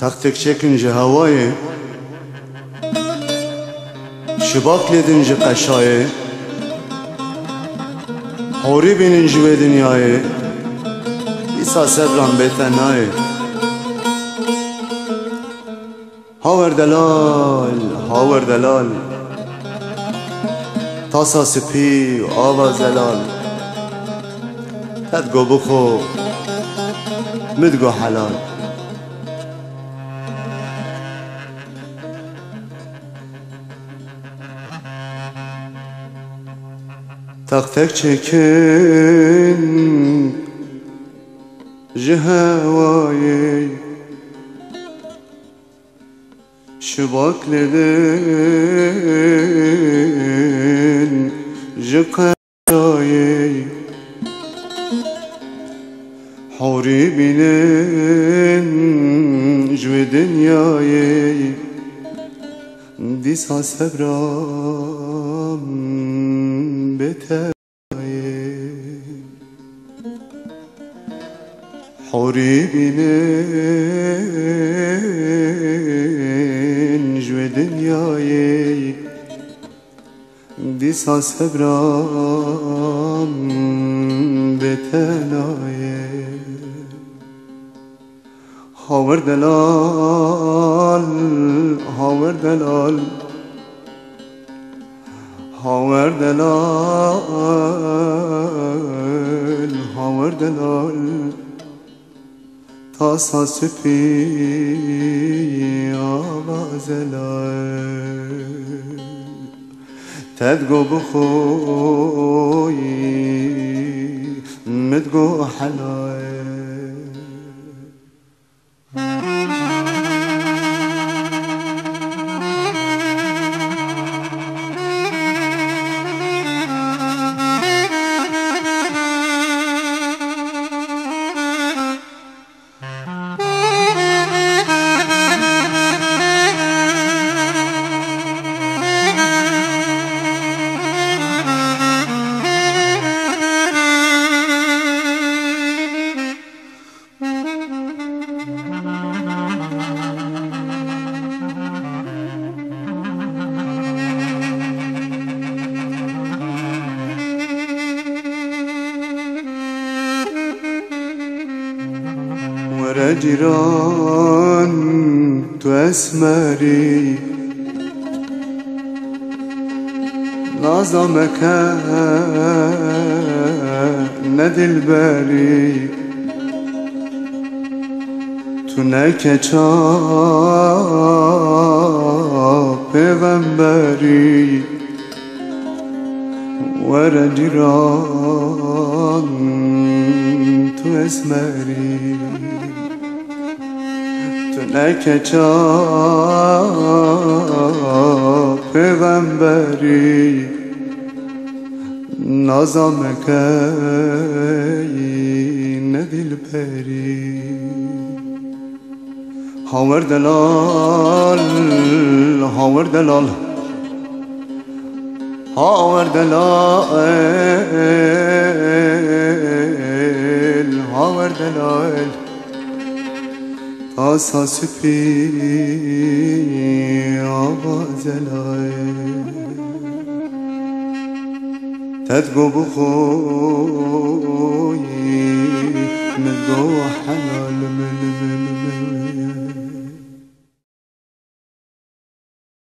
Taktık çekince havayı Şıbak ledince kaşayı Hori bininci ve dünyayı İsa sebran betenayı. Haver delal, haver delal. Tasa sipi, avaz delal تد گو بخو مد حلال. تاق تک چکن جهوائی شباک لدن جقایی Hori bilin Jve dünyayı Disa sebram beter Hori bilin Jve dünyayı Disa sebram هاور دلال هاور دلال هاور دلال هاور دلال تاسا سفي يا زلال تدگو بخوي مدگو حلاي ورا جيران تسمري. نظمك ندي الباري تنك پیغمبری ورا جيران تو اسمری تو نکچا پیغمبری نظامک ندل پری هاور دلال هاور دلال هاور دلال جلال طاسة سفي أبا زلال تذقب خوي من ضوء حلال من من